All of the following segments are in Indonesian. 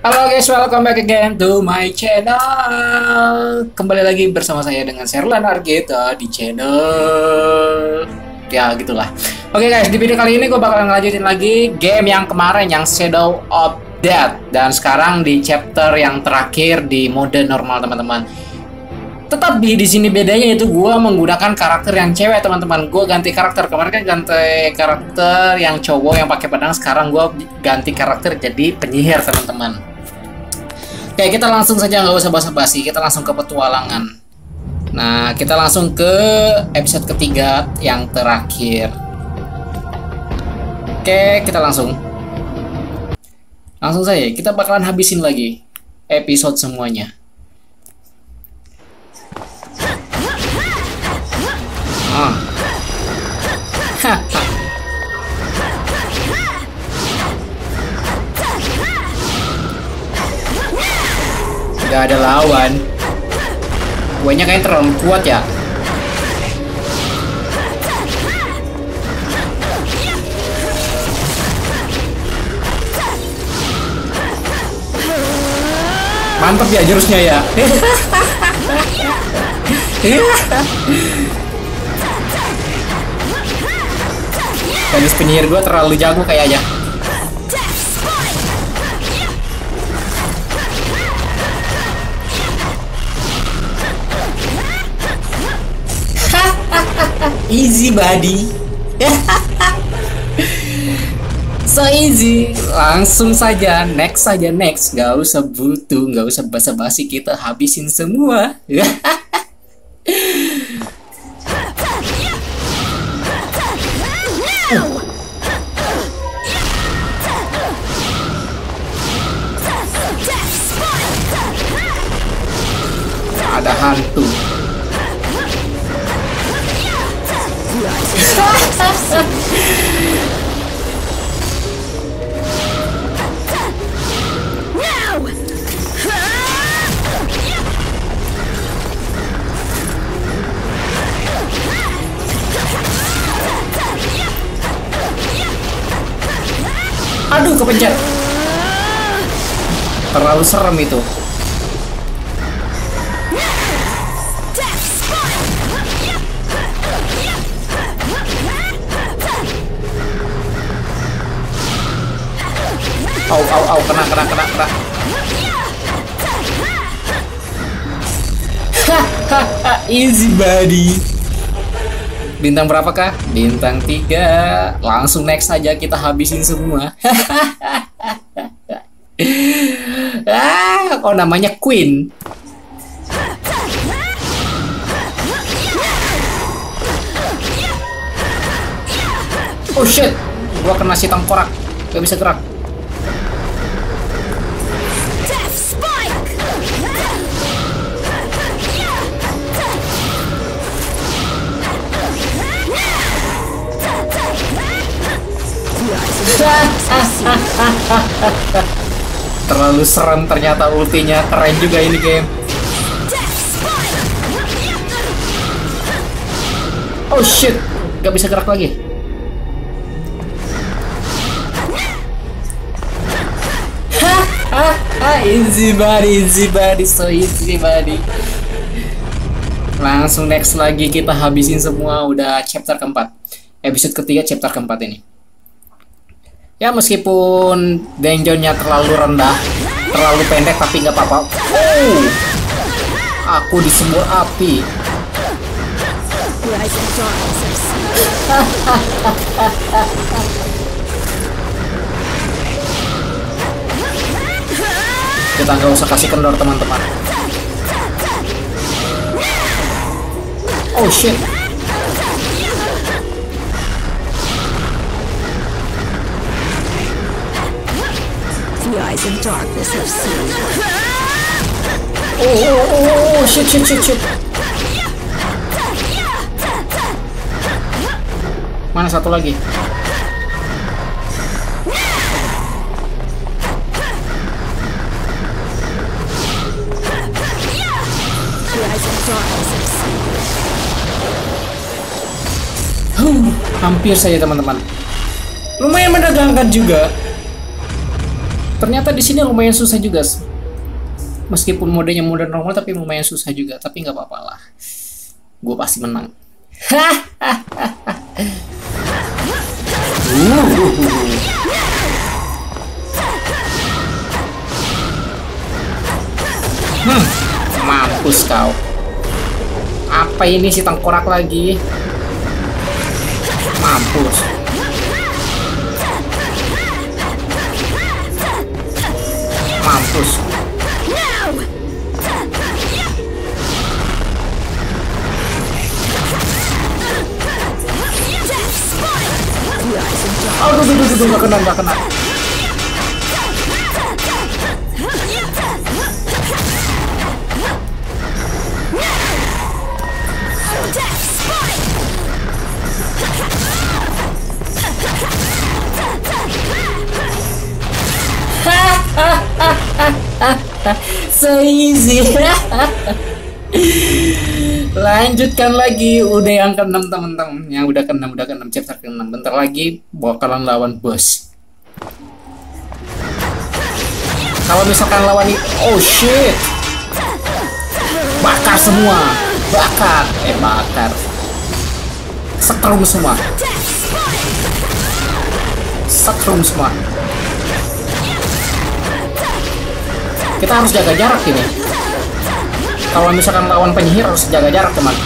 Halo guys, welcome back again to my channel. Kembali lagi bersama saya dengan Serlan Argeta di channel ya gitulah. Oke guys, di video kali ini gue bakalan ngelanjutin lagi game yang kemarin yang Shadow of Death dan sekarang di chapter yang terakhir di mode normal teman-teman. Tetapi di sini bedanya itu gue menggunakan karakter yang cewek teman-teman. Gue ganti karakter kemarin kan ganti karakter yang cowok yang pakai pedang. Sekarang gue ganti karakter jadi penyihir teman-teman. Oke, kita langsung saja nggak usah basa-basi, kita langsung ke petualangan. Nah, kita langsung ke episode ketiga yang terakhir. Oke, kita langsung. Langsung saja, kita bakalan habisin lagi episode semuanya. Gak ada lawan. Guanya kayak terlalu kuat ya. Mantap ya jurusnya ya. Gadis penyihir gue terlalu jago kayaknya. Easy buddy. So easy. Langsung saja next saja next. Gak usah butuh gak usah basa-basi kita habisin semua Aduh, kepencet. Terlalu serem itu. Au, au, au, kena, kena, kena, kena. Easy buddy. Bintang berapa kah? Bintang 3 Langsung next saja kita habisin semua. ah, kok namanya Queen? Oh shit, gua kena si tengkorak, gak bisa gerak. Terlalu serem ternyata ultinya keren juga ini game. Oh shit, gak bisa gerak lagi. Easy body, easy body, so easy body. Langsung next lagi kita habisin semua udah chapter keempat. Episode ketiga chapter keempat ini. Ya meskipun dungeonnya terlalu rendah, terlalu pendek tapi nggak apa-apa. Oh, aku disembur api. Kita nggak usah kasih kendor teman-teman. Oh shit. The eyes of darkness have seen. Oh, oh, oh, oh, shit, shit, shit, shit. Mana satu lagi? Huh, hampir saja teman-teman. Lumayan menegangkan juga. Ternyata di sini lumayan susah juga. Meskipun modenya mode normal tapi lumayan susah juga. Tapi nggak apa-apa lah. Gue pasti menang. Hmm, mampus kau. Apa ini si tengkorak lagi? Mampus. Mampus. Aduh, aduh, aduh, aduh, gak kena, gak kena. so easy. Lanjutkan lagi, udah yang ke-6 teman-teman. Yang udah ke-6, udah ke-6 chapter ke-6. Bentar lagi bakalan lawan bos. Kalau misalkan lawan ini, oh shit. Bakar semua. Bakar, eh bakar. Setrum semua. Setrum semua. Kita harus jaga jarak ini. Kalau misalkan lawan penyihir harus jaga jarak teman.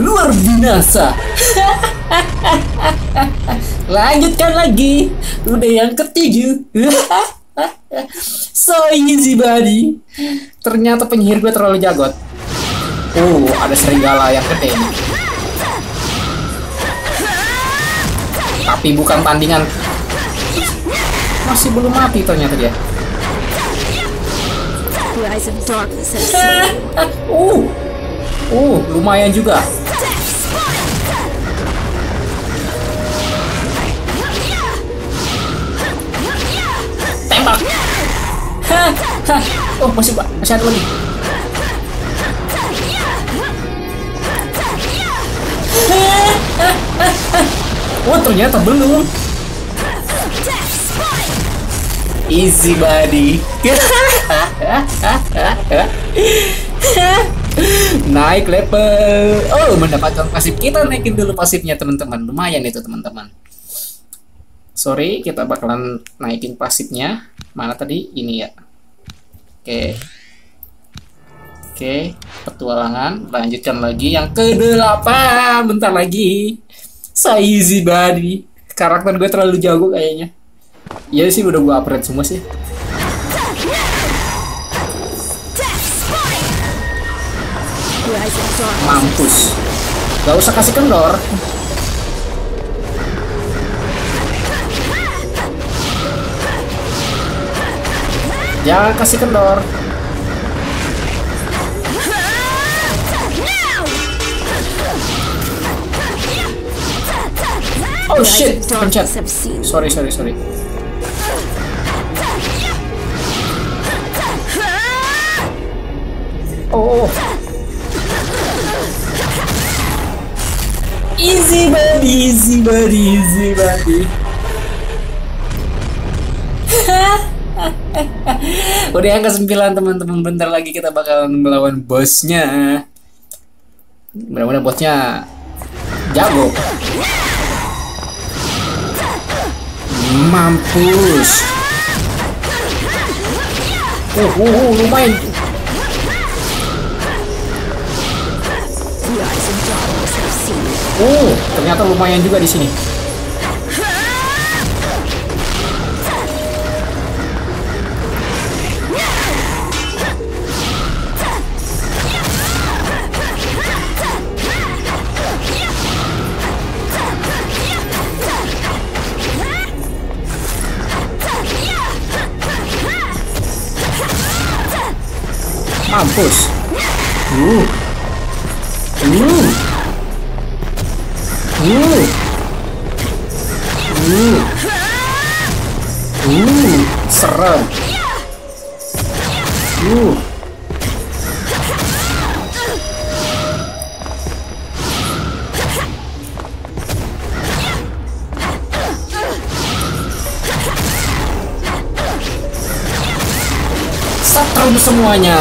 Luar binasa. Lanjutkan lagi. Udah yang ketujuh. so easy buddy. Ternyata penyihir gue terlalu jagot. Oh, ada serigala yang gede. Tapi bukan tandingan. Masih belum mati ternyata dia. Eyes uh, lumayan juga. Tembak. Hah, hah. Oh, masih masih ada lagi. Oh, ternyata belum. Easy buddy. Naik level. Oh, mendapatkan pasif. Kita naikin dulu pasifnya, teman-teman. Lumayan itu, teman-teman. Sorry, kita bakalan naikin pasifnya. Mana tadi? Ini ya. Oke. Oke, petualangan. Lanjutkan lagi yang ke-8. Bentar lagi. Easy buddy. Karakter gue terlalu jago kayaknya. Iya sih udah gue upgrade semua sih. Mampus. Gak usah kasih kendor. Jangan kasih kendor. Oh shit, pencet. Sorry, sorry, sorry. Oh. Easy buddy, easy buddy, easy buddy. Udah yang ke-9 teman-teman. Bentar lagi kita bakalan melawan bosnya. Mudah-mudahan bosnya Jago. Mampus. Uh, uh, uh, lumayan Uh, ternyata lumayan juga di sini. Mampus. Uh Uh Uh serem. Uh. Setrum semuanya.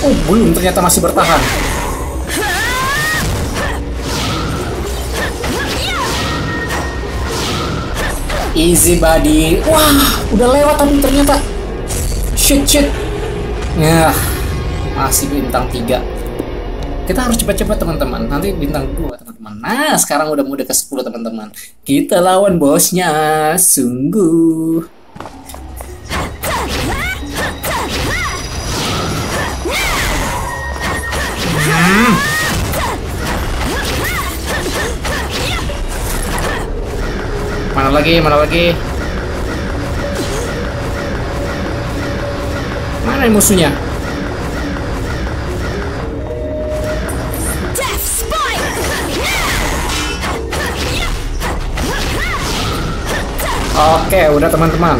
Oh, belum ternyata masih bertahan. Easy body. Wah, udah lewat tapi ternyata. Shit, shit. Ya, masih bintang 3. Kita harus cepat-cepat teman-teman. Nanti bintang 2 teman-teman. Nah, sekarang udah mudah ke 10 teman-teman. Kita lawan bosnya. Sungguh. Mana lagi? Mana lagi? Mana yang musuhnya? Oke, udah teman-teman.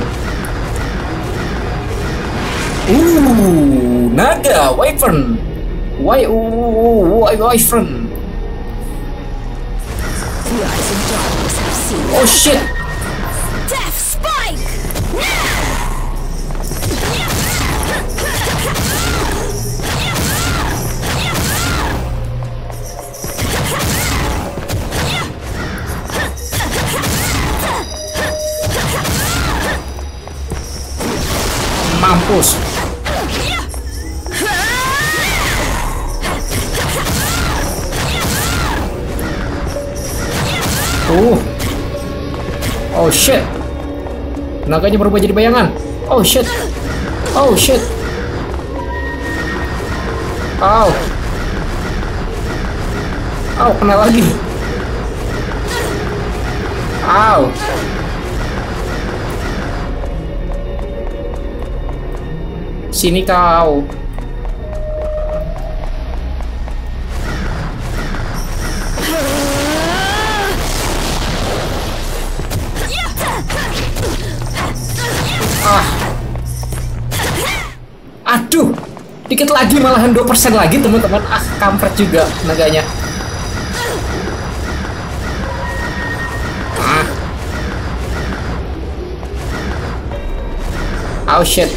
Uh, naga, wyvern. Why, uh, why, wyvern. Eyes darkness have seen. Oh shit. Death Spike! Mampus. Uh. Oh shit. Naganya berubah jadi bayangan. Oh shit. Oh shit. Ow. Ow, kena lagi. Ow. Sini kau. Dikit lagi malahan 2% lagi teman-teman. Ah, kampret juga naganya. Ah. Oh shit.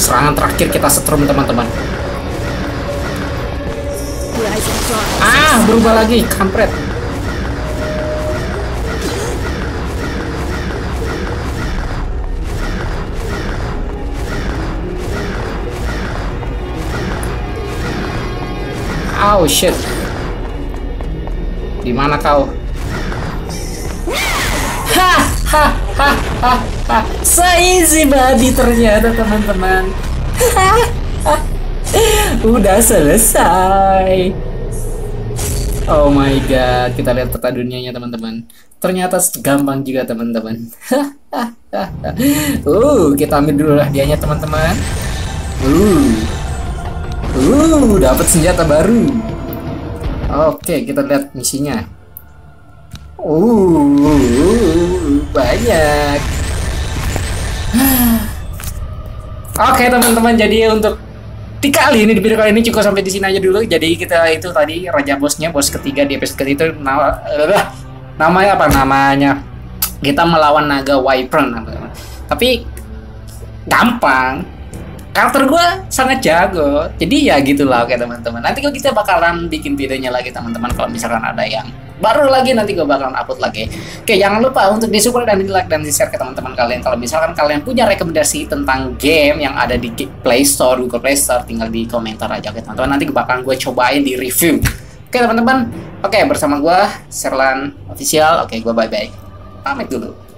Serangan terakhir kita setrum teman-teman. Ah, berubah lagi, kampret. Oh shit. Di mana kau? Ha ha ha ha ha. Ternyata teman-teman. Udah selesai. Oh my god, kita lihat peta dunianya teman-teman. Ternyata gampang juga teman-teman. uh, kita ambil dulu lah dianya teman-teman. Uh. Uh, dapat senjata baru. Oke, kita lihat misinya. Uh, banyak. Oke teman-teman, jadi untuk di kali ini di video kali ini cukup sampai di sini aja dulu. Jadi kita itu tadi raja bosnya, bos ketiga di episode ketiga itu nama, eh, namanya apa namanya? Kita melawan naga wyvern. Tapi gampang. Karakter gue sangat jago. Jadi ya gitulah oke teman-teman. Nanti kalau kita bakalan bikin videonya lagi teman-teman kalau misalkan ada yang baru lagi nanti gue bakalan upload lagi. Oke, jangan lupa untuk di support dan di like dan di share ke teman-teman kalian. Kalau misalkan kalian punya rekomendasi tentang game yang ada di Play Store, Google Play Store, tinggal di komentar aja oke teman-teman. Nanti bakalan gue cobain di review. Oke teman-teman. Oke, bersama gue Serlan Official. Oke, gue bye bye. Pamit dulu.